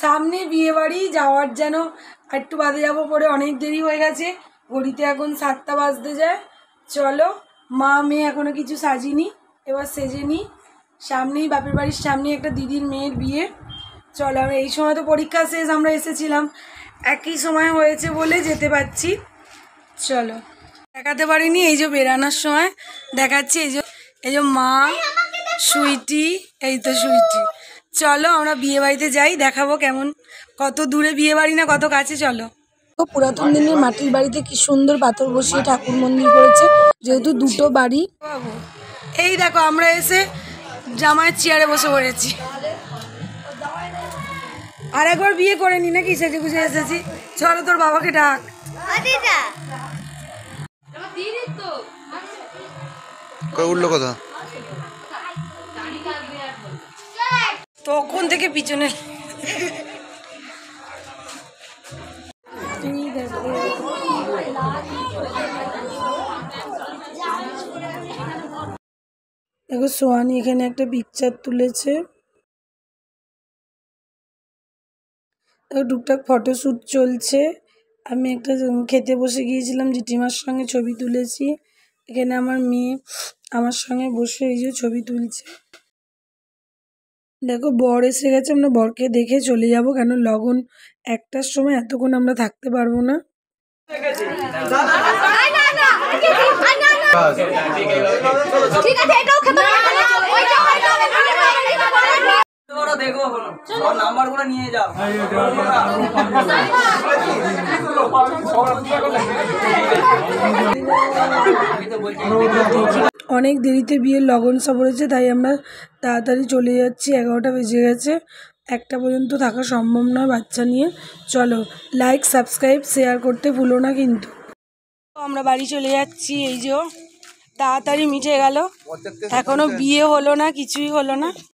সামনে বিয়ে বাড়ি, যাওয়ার যেন একটু বাদে যাব পরে অনেক দেরি হয়ে গেছে। ঘড়িতে এখন সাতটা বাজতে যায়। চলো, মা, মেয়ে এখনও কিছু সাজিনি, এবার সেজে নিই। সামনেই, বাপের বাড়ির সামনে একটা দিদির মেয়ের বিয়ে। চলো, আমরা এই সময় তো পরীক্ষা শেষ, আমরা এসেছিলাম। একই সময় হয়েছে বলে যেতে পারছি। চলো। দেখাতে পারিনি এই যে বেরানোর সময়। দেখাচ্ছি এই যে এই যে মা, সুইটি, এই তো সুইটি। চলো আমরা বিয়ে বাড়িতে যাই দেখাবো কেমন। কত দূরে বিয়ে বাড়ি না কত কাছে চলো। পুরাতন দিনের মাটির বাড়িতে কি সুন্দর পাথর বসিয়ে ঠাকুর মন্দির করেছে? যেহেতু দুটো বাড়ি। এই দেখো আমরা এসে জামাইয়ের চেয়ারে বসে পড়েছি। আর একবার বিয়ে করে নি নাকি সেজে গুজে এসেছি। চলো তোর বাবাকে ডাক। কই উঠল কথা তখন থেকে পিছনে। দেখো। সোহানি এখানে একটা পিকচার তুলেছে। টুকটাক ফটোশ্যুট চলছে। আমি একটা খেতে বসে গিয়েছিলাম, জেঠিমার সঙ্গে ছবি তুলেছি। এখানে আমার মেয়ে আমার সঙ্গে বসে এই যে ছবি তুলছে। দেখো, বর এসে গেছে, আমরা বরকে দেখে চলে যাব। কেন, লগন একটার সময় এতক্ষণ আমরা থাকতে পারব না। অনেক দেরিতে বিয়ের লগন সব রয়েছে তাই আমরা তাড়াতাড়ি চলে যাচ্ছি। এগারোটা বেজে গেছে। একটা পর্যন্ত থাকা সম্ভব নয় বাচ্চা নিয়ে। চলো লাইক সাবস্ক্রাইব শেয়ার করতে ভুলো না কিন্তু। আমরা বাড়ি চলে যাচ্ছি এই যে তাড়াতাড়ি মিটে গেল। এখনও বিয়ে হলো না কিছুই হলো না।